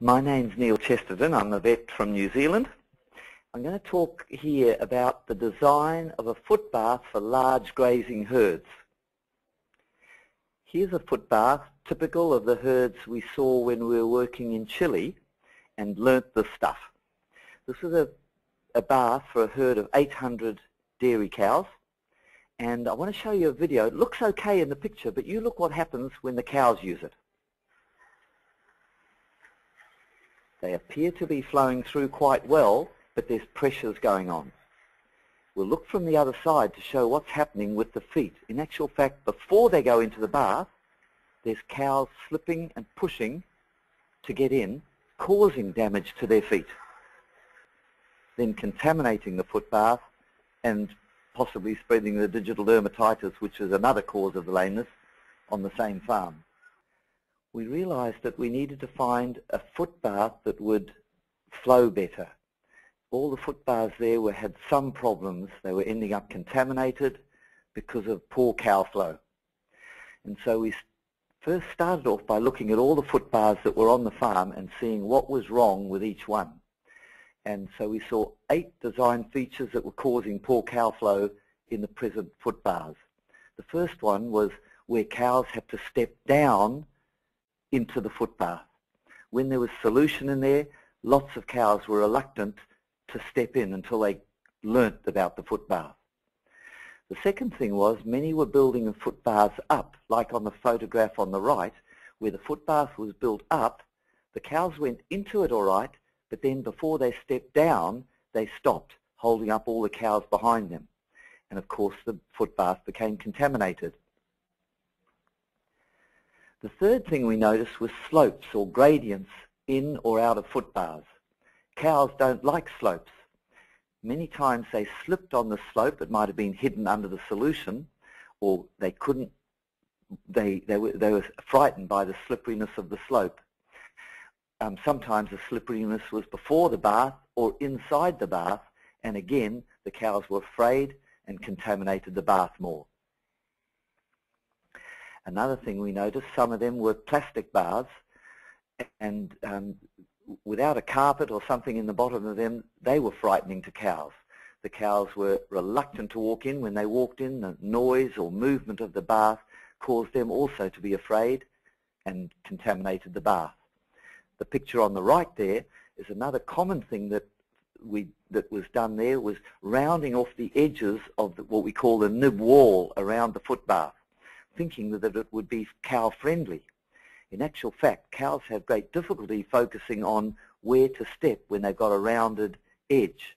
My name's Neil Chesterton. I'm a vet from New Zealand. I'm going to talk here about the design of a footbath for large grazing herds. Here's a footbath typical of the herds we saw when we were working in Chile and learnt the stuff. This is a, a bath for a herd of 800 dairy cows and I want to show you a video. It looks okay in the picture but you look what happens when the cows use it. They appear to be flowing through quite well, but there's pressures going on. We'll look from the other side to show what's happening with the feet. In actual fact, before they go into the bath, there's cows slipping and pushing to get in, causing damage to their feet, then contaminating the foot bath and possibly spreading the digital dermatitis, which is another cause of the lameness, on the same farm we realized that we needed to find a footbath that would flow better. All the footbaths there were, had some problems. They were ending up contaminated because of poor cow flow. And so we first started off by looking at all the footbaths that were on the farm and seeing what was wrong with each one. And so we saw eight design features that were causing poor cow flow in the present footbaths. The first one was where cows had to step down into the footbath. When there was solution in there, lots of cows were reluctant to step in until they learnt about the footbath. The second thing was many were building the footbaths up, like on the photograph on the right, where the footbath was built up, the cows went into it all right, but then before they stepped down, they stopped, holding up all the cows behind them. And of course the footbath became contaminated. The third thing we noticed was slopes or gradients in or out of footbaths. Cows don't like slopes. Many times they slipped on the slope that might have been hidden under the solution or they couldn't, they, they, were, they were frightened by the slipperiness of the slope. Um, sometimes the slipperiness was before the bath or inside the bath and again the cows were afraid and contaminated the bath more. Another thing we noticed, some of them were plastic baths and um, without a carpet or something in the bottom of them, they were frightening to cows. The cows were reluctant to walk in. When they walked in, the noise or movement of the bath caused them also to be afraid and contaminated the bath. The picture on the right there is another common thing that we that was done there was rounding off the edges of the, what we call the nib wall around the foot bath thinking that it would be cow-friendly. In actual fact, cows have great difficulty focusing on where to step when they've got a rounded edge.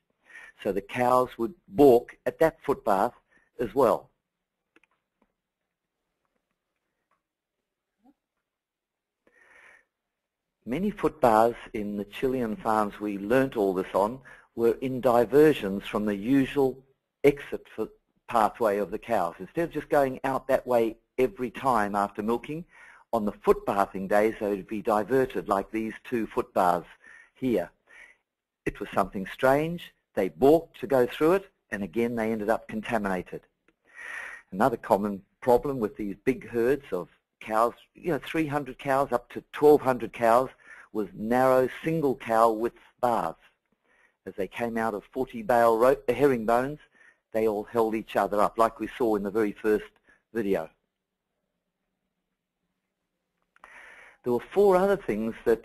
So the cows would balk at that footbath as well. Many footbaths in the Chilean farms we learnt all this on were in diversions from the usual exit pathway of the cows. Instead of just going out that way every time after milking. On the foot bathing days, they would be diverted like these two foot baths here. It was something strange. They balked to go through it, and again they ended up contaminated. Another common problem with these big herds of cows, you know, 300 cows up to 1,200 cows, was narrow single cow width baths. As they came out of 40 bale herringbones, they all held each other up, like we saw in the very first video. There were four other things that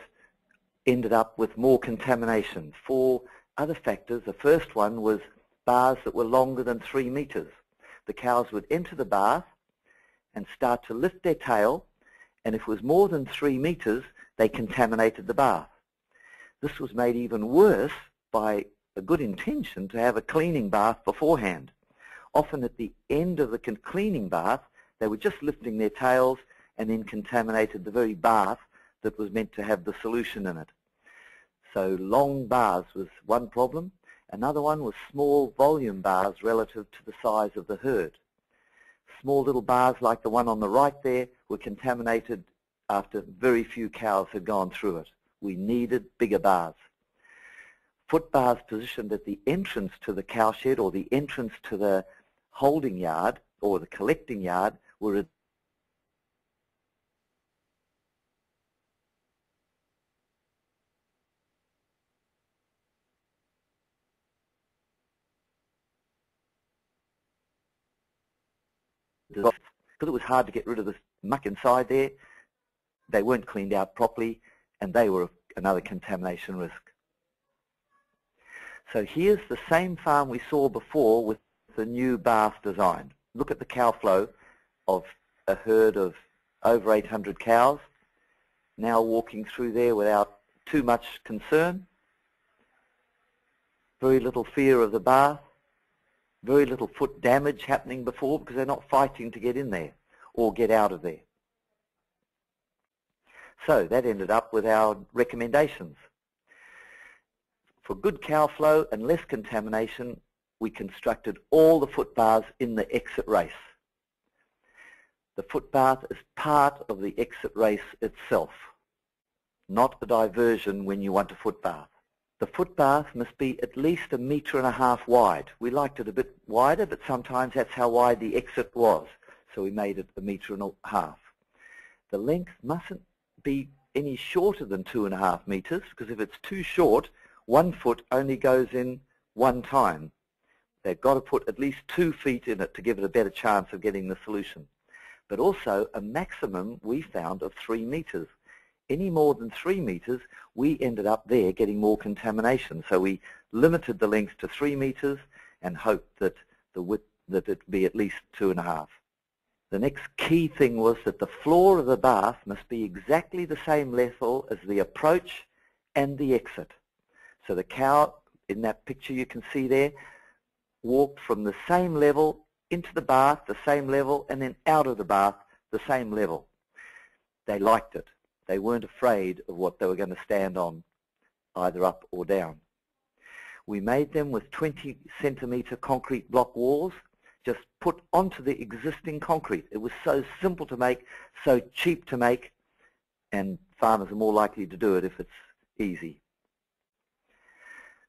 ended up with more contamination, four other factors. The first one was bars that were longer than three meters. The cows would enter the bath and start to lift their tail, and if it was more than three meters, they contaminated the bath. This was made even worse by a good intention to have a cleaning bath beforehand. Often at the end of the cleaning bath, they were just lifting their tails and then contaminated the very bath that was meant to have the solution in it. So long bars was one problem. Another one was small volume bars relative to the size of the herd. Small little bars like the one on the right there were contaminated after very few cows had gone through it. We needed bigger bars. Foot baths positioned at the entrance to the cowshed or the entrance to the holding yard or the collecting yard were because it was hard to get rid of the muck inside there, they weren't cleaned out properly and they were another contamination risk. So here's the same farm we saw before with the new bath design. Look at the cow flow of a herd of over 800 cows now walking through there without too much concern. Very little fear of the bath. Very little foot damage happening before because they're not fighting to get in there or get out of there. So that ended up with our recommendations. For good cow flow and less contamination, we constructed all the foot baths in the exit race. The footbath is part of the exit race itself, not a diversion when you want a footbath. The footbath must be at least a metre and a half wide. We liked it a bit wider, but sometimes that's how wide the exit was, so we made it a metre and a half. The length mustn't be any shorter than two and a half metres, because if it's too short, one foot only goes in one time. They've got to put at least two feet in it to give it a better chance of getting the solution but also a maximum we found of three meters. Any more than three meters, we ended up there getting more contamination. So we limited the length to three meters and hoped that the width that it be at least two and a half. The next key thing was that the floor of the bath must be exactly the same level as the approach and the exit. So the cow in that picture you can see there walked from the same level into the bath the same level and then out of the bath the same level. They liked it. They weren't afraid of what they were going to stand on, either up or down. We made them with 20 centimetre concrete block walls, just put onto the existing concrete. It was so simple to make, so cheap to make, and farmers are more likely to do it if it's easy.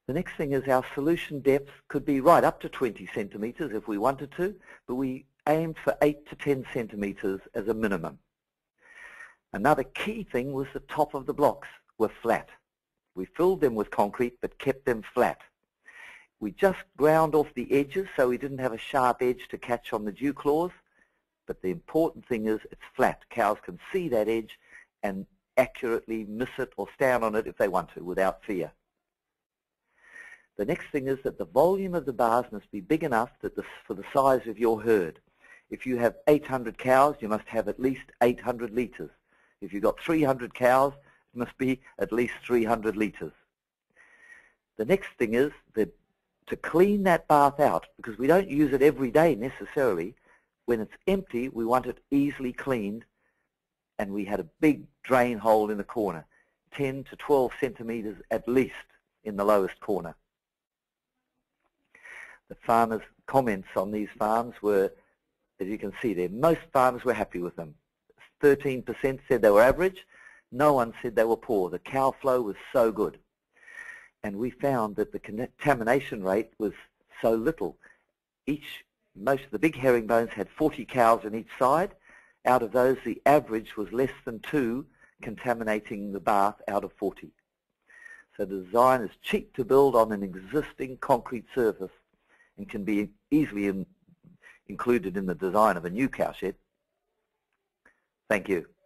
The next thing is our solution depth could be right up to 20 centimetres if we wanted to, but we aimed for 8 to 10 centimetres as a minimum. Another key thing was the top of the blocks were flat. We filled them with concrete but kept them flat. We just ground off the edges so we didn't have a sharp edge to catch on the dew claws, but the important thing is it's flat. Cows can see that edge and accurately miss it or stand on it if they want to without fear. The next thing is that the volume of the bars must be big enough that the, for the size of your herd. If you have 800 cows, you must have at least 800 litres. If you've got 300 cows, it must be at least 300 litres. The next thing is that to clean that bath out, because we don't use it every day necessarily, when it's empty, we want it easily cleaned, and we had a big drain hole in the corner, 10 to 12 centimetres at least in the lowest corner the farmers' comments on these farms were, as you can see there, most farmers were happy with them. 13% said they were average. No one said they were poor. The cow flow was so good. And we found that the contamination rate was so little. Each, most of the big herringbones had 40 cows on each side. Out of those, the average was less than two contaminating the bath out of 40. So the design is cheap to build on an existing concrete surface and can be easily in, included in the design of a new cowshed. Thank you.